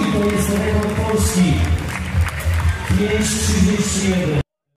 i to jest rekord Polski. 5.31.